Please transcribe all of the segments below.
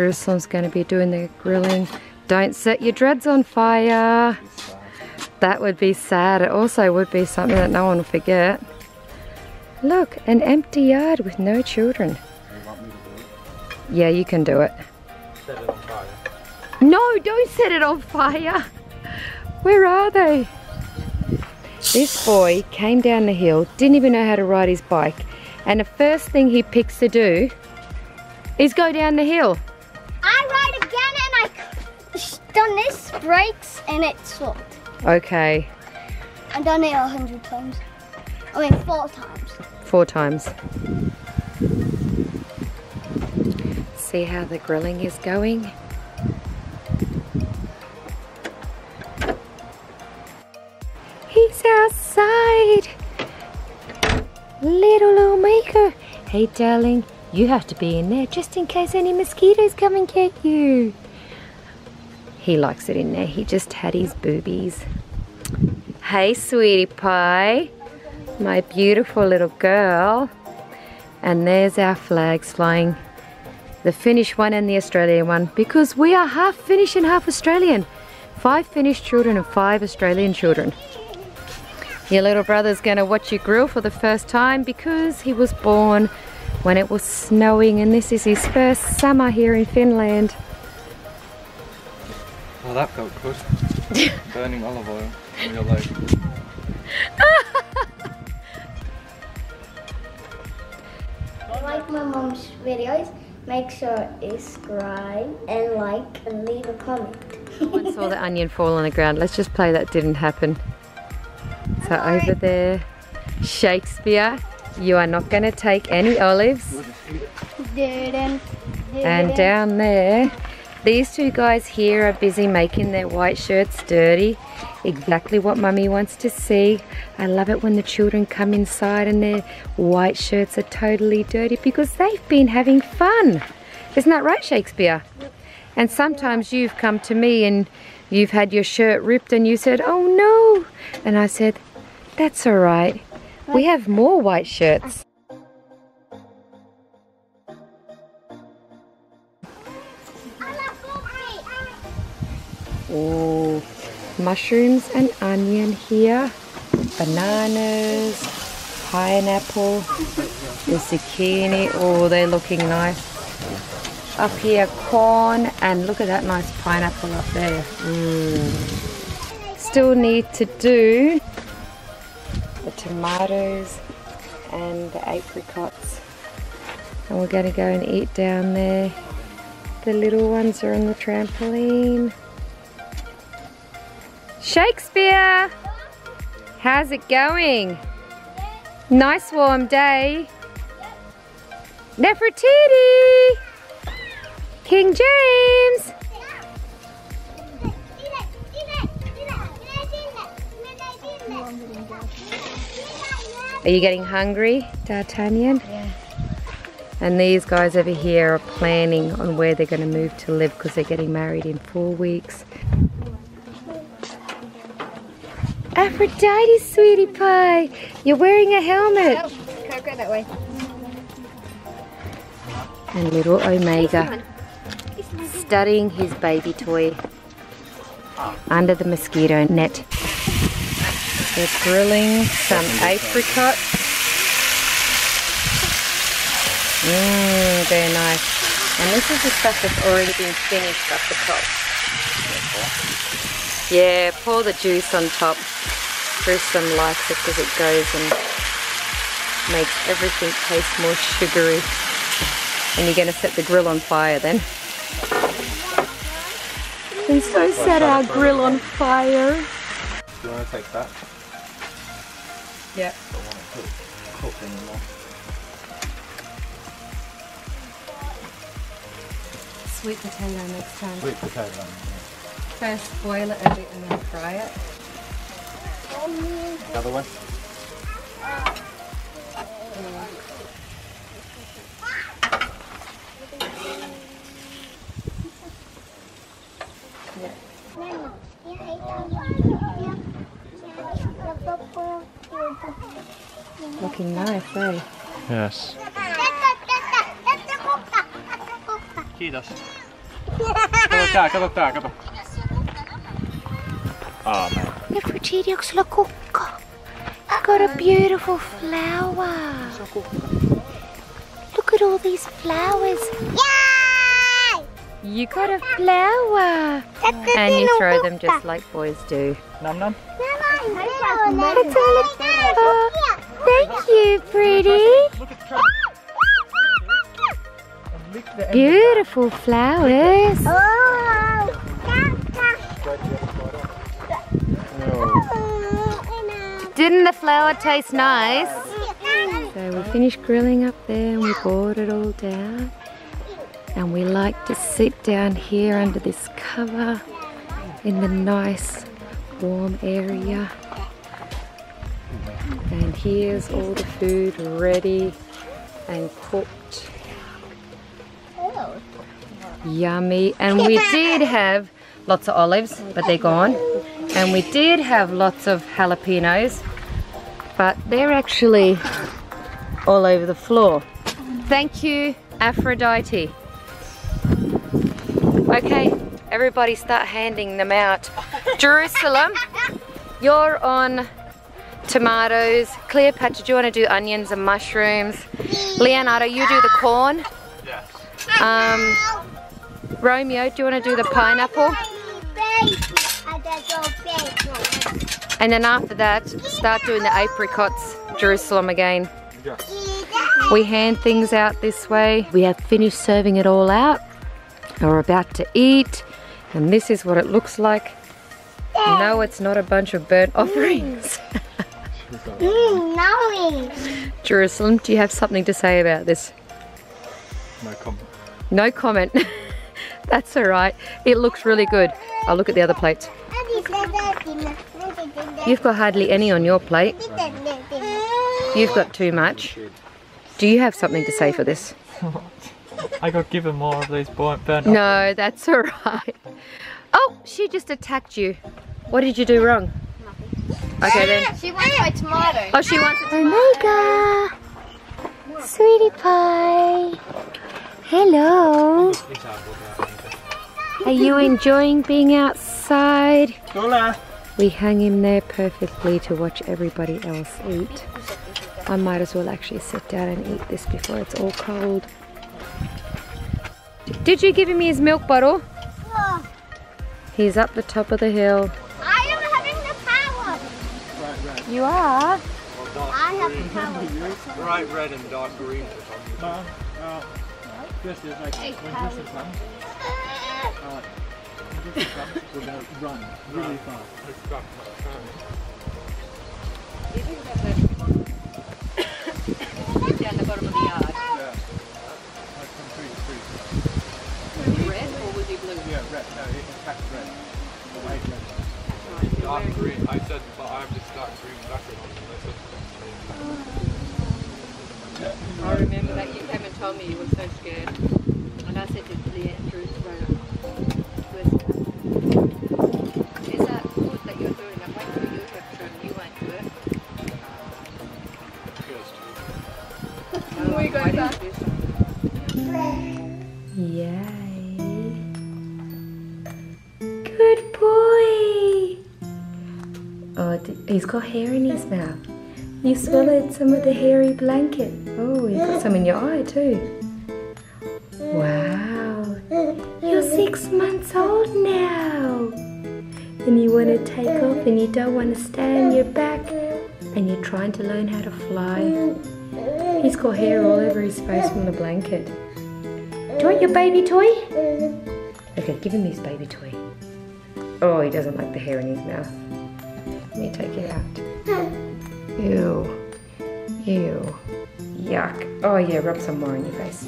Jerusalem's going to be doing the grilling. Don't set your dreads on fire. That would be sad. It also would be something that no one will forget. Look, an empty yard with no children. Yeah, you can do it. It. No, don't set it on fire. Where are they? This boy came down the hill, didn't even know how to ride his bike, and the first thing he picks to do is go down the hill. Done this, brakes, and it's stopped. Okay, I've done it a hundred times. I mean, four times. four times. See how the grilling is going? He's outside. Little Omega. Hey, darling, you have to be in there just in case any mosquitoes come and get you. He likes it in there. He just had his boobies. Hey, sweetie pie. My beautiful little girl. And there's our flags flying. The Finnish one and the Australian one. Because we are half Finnish and half Australian. Five Finnish children and five Australian children. Your little brother's gonna watch you grill for the first time because he was born when it was snowing and this is his first summer here in Finland. Oh, that felt good. Burning olive oil on your leg. If like my mom's videos, make sure to subscribe and like and leave a comment. I saw the onion fall on the ground. Let's just play that didn't happen. So over there, Shakespeare, you are not going to take any olives. Didn't. And down there, these two guys here are busy making their white shirts dirty. Exactly what mummy wants to see. I love it when the children come inside and their white shirts are totally dirty because they've been having fun. Isn't that right, Shakespeare? And sometimes you've come to me and you've had your shirt ripped and you said, oh no. And I said, that's all right. We have more white shirts. Oh, mushrooms and onion here, bananas, pineapple, the zucchini. Oh, they're looking nice. Up here, corn, and look at that nice pineapple up there. Mm. Still need to do the tomatoes and the apricots. And we're going to go and eat down there. The little ones are on the trampoline. Shakespeare! How's it going? Nice warm day. Nefertiti! King James! Are you getting hungry, D'Artagnan? Yeah. And these guys over here are planning on where they're going to move to live because they're getting married in four weeks. Aphrodite, sweetie pie, you're wearing a helmet. Oh, Can't go that way. And little Omega studying his baby toy under the mosquito net. They're grilling some apricots. Mmm, very nice. And this is the stuff that's already been finished up the top. Yeah, pour the juice on top. Jerusalem likes it because it goes and makes everything taste more sugary. And you're going to set the grill on fire then. And so set our grill on fire. Do you want to take that? Yep. Don't want to cook, cook anymore. Sweet potato next time. Sweet potato. First boil it a bit and then fry it. The other one? Looking nice, eh? Yes. Kiitos. Kato tää, kato tää, kato. Ah, man. Nefertiti, onko sulla kukka? Got a beautiful flower. Look at all these flowers. Yay! You got a flower. And you throw them just like boys do. Nam nam. It's all a flower. Thank you, pretty. Look oh. at Didn't the flower taste nice? So we finished grilling up there and we brought it all down. And we like to sit down here under this cover in the nice warm area. And here's all the food ready and cooked. Yummy. And we did have lots of olives, but they're gone. And we did have lots of jalapenos, but they're actually all over the floor. Thank you, Aphrodite. Okay, everybody start handing them out. Jerusalem, you're on tomatoes. Cleopatra, do you want to do onions and mushrooms? Leonardo, you do the corn. Yes. Um, Romeo, do you want to do the pineapple? And then after that, start doing the apricots, Jerusalem again. Yes. We hand things out this way. We have finished serving it all out. We're about to eat. And this is what it looks like. No, it's not a bunch of burnt offerings. Mm. Jerusalem, do you have something to say about this? No comment. No comment. That's all right. It looks really good. I'll look at the other plates. You've got hardly any on your plate. You've got too much. Do you have something to say for this? I got given more of these burnt burnt No, that's all right. Oh, she just attacked you. What did you do wrong? Okay then. She wants my tomato. Oh, she wants it. Omega, sweetie pie. Hello. Are you enjoying being outside? Hola. We hang him there perfectly to watch everybody else eat. I might as well actually sit down and eat this before it's all cold. Did you give him his milk bottle? He's up the top of the hill. I am having the power. You are? I have the power. Bright red and dark green or something. No, no. This is like this comes, we're gonna run really fast. Down the bottom of the yard. Yeah. To. Red or blue? Yeah, red. No, it's red. I said, I have green I remember that you came and told me you were so scared. And I said to Yay. Good boy. Oh, he's got hair in his mouth. You swallowed some of the hairy blanket. Oh, you got some in your eye too. Wow. You're six months old now. And you want to take off and you don't want to stay on your back. And you're trying to learn how to fly. He's got hair all over his face from the blanket. Do you want your baby toy? Okay, give him his baby toy. Oh, he doesn't like the hair in his mouth. Let me take it out. Ew. Ew. Yuck. Oh yeah, rub some more on your face.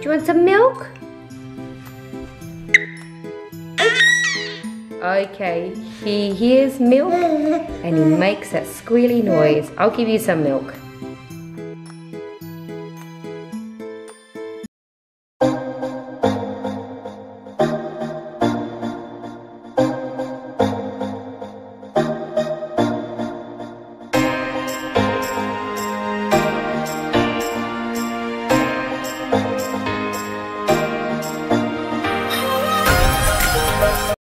Do you want some milk? Okay, he hears milk and he makes that squealy noise. I'll give you some milk.